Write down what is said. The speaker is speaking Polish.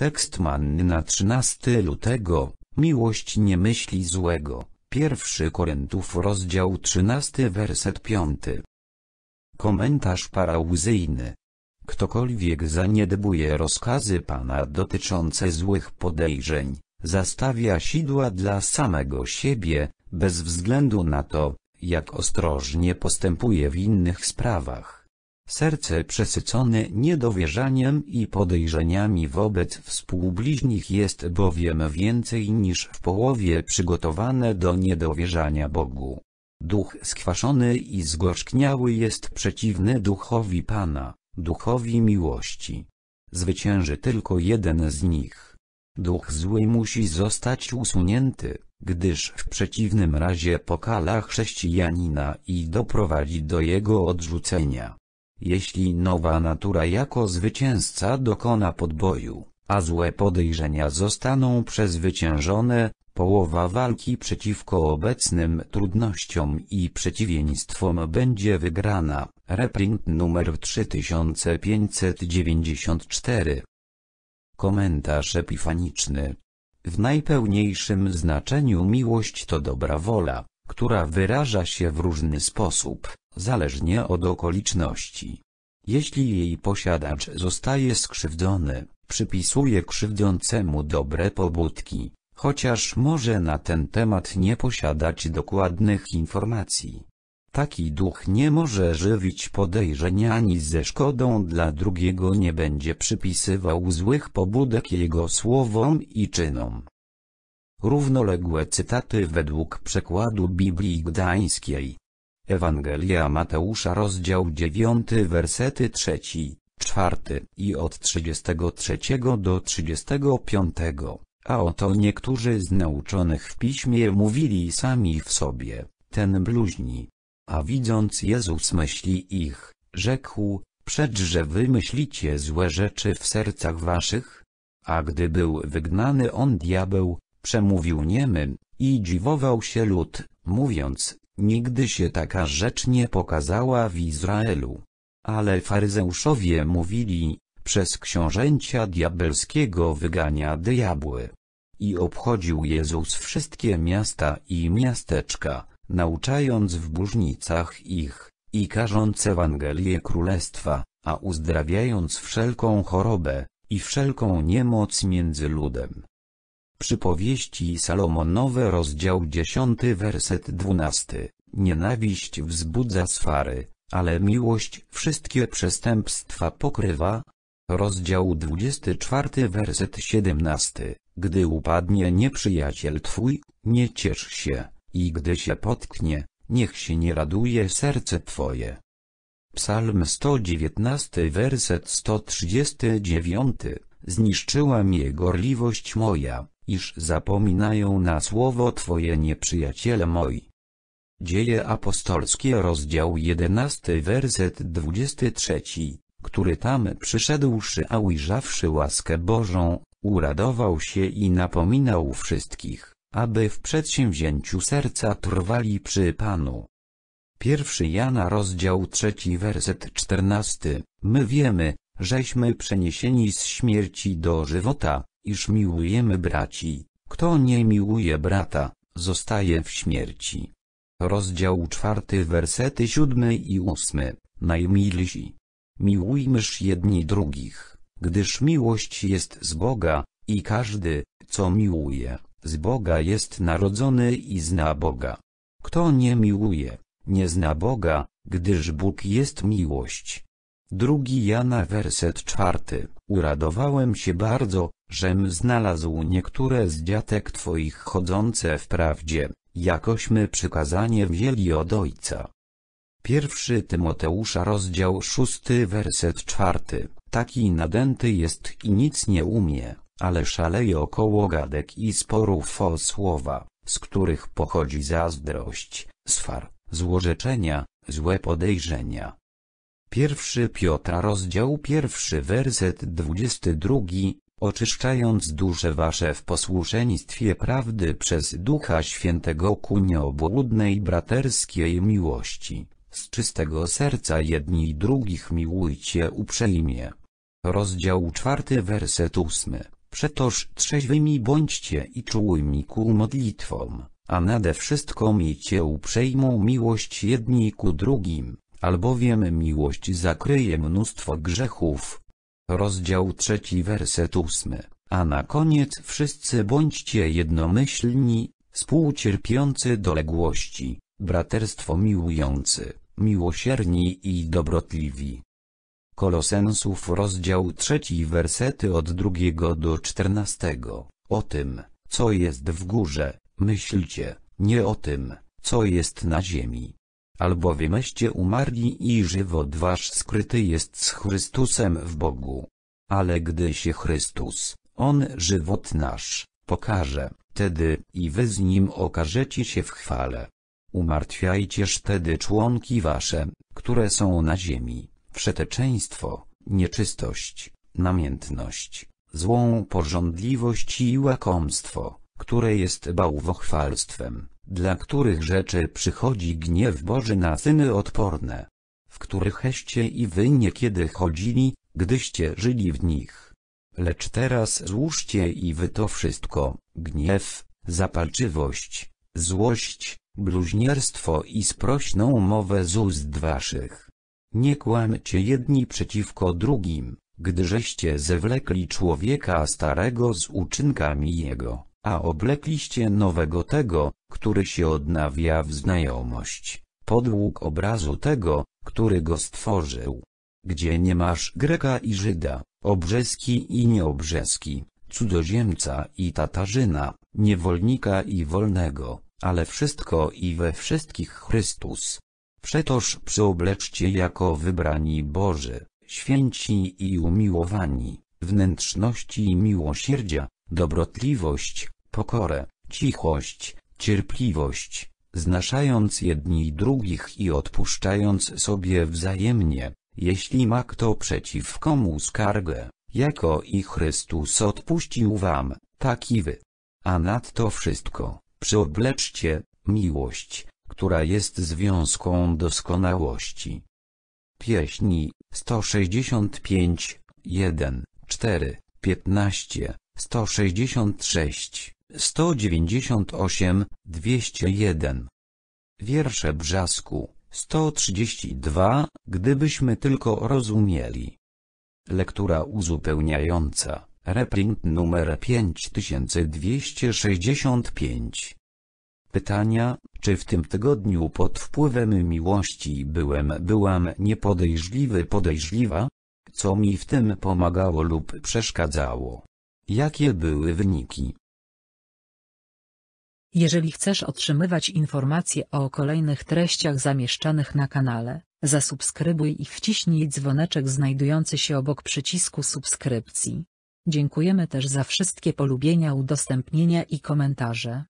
Tekst manny na 13 lutego, miłość nie myśli złego. Pierwszy Koryntów rozdział 13 werset 5. Komentarz parauzyjny. Ktokolwiek zaniedbuje rozkazy Pana dotyczące złych podejrzeń, zastawia sidła dla samego siebie, bez względu na to, jak ostrożnie postępuje w innych sprawach. Serce przesycone niedowierzaniem i podejrzeniami wobec współbliźnich jest bowiem więcej niż w połowie przygotowane do niedowierzania Bogu. Duch skwaszony i zgorzkniały jest przeciwny duchowi Pana, duchowi miłości. Zwycięży tylko jeden z nich. Duch zły musi zostać usunięty, gdyż w przeciwnym razie pokala chrześcijanina i doprowadzi do jego odrzucenia. Jeśli nowa natura jako zwycięzca dokona podboju, a złe podejrzenia zostaną przezwyciężone, połowa walki przeciwko obecnym trudnościom i przeciwieństwom będzie wygrana. Reprint numer 3594 Komentarz epifaniczny. W najpełniejszym znaczeniu miłość to dobra wola, która wyraża się w różny sposób, zależnie od okoliczności. Jeśli jej posiadacz zostaje skrzywdzony, przypisuje krzywdzącemu dobre pobudki, chociaż może na ten temat nie posiadać dokładnych informacji. Taki duch nie może żywić podejrzeń ani ze szkodą dla drugiego nie będzie przypisywał złych pobudek jego słowom i czynom. Równoległe cytaty według przekładu Biblii Gdańskiej. Ewangelia Mateusza rozdział 9 wersety 3, 4 i od 33 do 35. A oto niektórzy z nauczonych w piśmie mówili sami w sobie, ten bluźni. A widząc Jezus myśli ich, rzekł, przecz że wy myślicie złe rzeczy w sercach waszych? A gdy był wygnany on diabeł, przemówił niemym, i dziwował się lud, mówiąc, nigdy się taka rzecz nie pokazała w Izraelu. Ale faryzeuszowie mówili, przez książęcia diabelskiego wygania diabły. I obchodził Jezus wszystkie miasta i miasteczka, nauczając w burznicach ich, i karząc Ewangelię Królestwa, a uzdrawiając wszelką chorobę, i wszelką niemoc między ludem. Przypowieści Salomonowe rozdział 10 werset 12 Nienawiść wzbudza swary, ale miłość wszystkie przestępstwa pokrywa. Rozdział 24 werset 17 Gdy upadnie nieprzyjaciel twój, nie ciesz się, i gdy się potknie, niech się nie raduje serce twoje. Psalm 119 werset 139 Zniszczyła mnie gorliwość moja, iż zapominają na słowo Twoje nieprzyjaciele moi. Dzieje apostolskie rozdział 11 werset 23, który tam przyszedłszy a ujrzawszy łaskę Bożą, uradował się i napominał wszystkich, aby w przedsięwzięciu serca trwali przy Panu. Pierwszy Jana rozdział 3 werset 14, my wiemy, żeśmy przeniesieni z śmierci do żywota, iż miłujemy braci, kto nie miłuje brata, zostaje w śmierci. Rozdział czwarty wersety siódmy i ósmy, najmilsi. Miłujmyż jedni drugich, gdyż miłość jest z Boga, i każdy, co miłuje, z Boga jest narodzony i zna Boga. Kto nie miłuje, nie zna Boga, gdyż Bóg jest miłość. Drugi Jana werset czwarty. Uradowałem się bardzo, żem znalazł niektóre z dziatek Twoich chodzące w prawdzie, jakośmy przykazanie wzięli od Ojca. Pierwszy Tymoteusza rozdział szósty werset czwarty. Taki nadęty jest i nic nie umie, ale szaleje około gadek i sporów o słowa, z których pochodzi zazdrość, swar, złorzeczenia, złe podejrzenia. Pierwszy Piotra rozdział pierwszy werset dwudziesty drugi, oczyszczając dusze wasze w posłuszeństwie prawdy przez Ducha Świętego ku nieobłudnej braterskiej miłości, z czystego serca jedni drugich miłujcie uprzejmie. Rozdział czwarty werset ósmy. Przetoż trzeźwymi bądźcie i czułymi ku modlitwom, a nade wszystko miejcie uprzejmą miłość jedni ku drugim, albowiem miłość zakryje mnóstwo grzechów. Rozdział trzeci werset ósmy, a na koniec wszyscy bądźcie jednomyślni, współcierpiący doległości, braterstwo miłujący, miłosierni i dobrotliwi. Kolosensów rozdział trzeci wersety od drugiego do czternastego. O tym, co jest w górze, myślcie, nie o tym, co jest na ziemi. Albowiemeście umarli i żywot wasz skryty jest z Chrystusem w Bogu. Ale gdy się Chrystus, On żywot nasz, pokaże, wtedy i wy z Nim okażecie się w chwale. Umartwiajcież wtedy członki wasze, które są na ziemi, wszeteczeństwo, nieczystość, namiętność, złą porządliwość i łakomstwo, które jest bałwochwalstwem, dla których rzeczy przychodzi gniew Boży na syny odporne, w którychście i wy niekiedy chodzili, gdyście żyli w nich. Lecz teraz złóżcie i wy to wszystko, gniew, zapalczywość, złość, bluźnierstwo i sprośną mowę z ust waszych. Nie kłamcie jedni przeciwko drugim, gdyżeście zewlekli człowieka starego z uczynkami jego, a oblekliście nowego tego, który się odnawia w znajomość, podług obrazu tego, który go stworzył. Gdzie nie masz Greka i Żyda, obrzeski i nieobrzeski, cudzoziemca i Tatarzyna, niewolnika i wolnego, ale wszystko i we wszystkich Chrystus. Przetoż przyobleczcie jako wybrani Boży, święci i umiłowani, wnętrzności miłosierdzia, dobrotliwość, pokorę, cichość, cierpliwość, znaszając jedni drugich i odpuszczając sobie wzajemnie, jeśli ma kto przeciw komu skargę, jako i Chrystus odpuścił wam, tak i wy. A nadto wszystko, przyobleczcie, miłość, która jest związką doskonałości. Pieśni 165, 1, 4, 15, 166, 198, 201. Wiersze Brzasku 132, gdybyśmy tylko rozumieli. Lektura uzupełniająca, reprint numer 5265. Pytania, czy w tym tygodniu pod wpływem miłości byłem byłam niepodejrzliwy podejrzliwa? Co mi w tym pomagało lub przeszkadzało? Jakie były wyniki? Jeżeli chcesz otrzymywać informacje o kolejnych treściach zamieszczanych na kanale, zasubskrybuj i wciśnij dzwoneczek znajdujący się obok przycisku subskrypcji. Dziękujemy też za wszystkie polubienia udostępnienia i komentarze.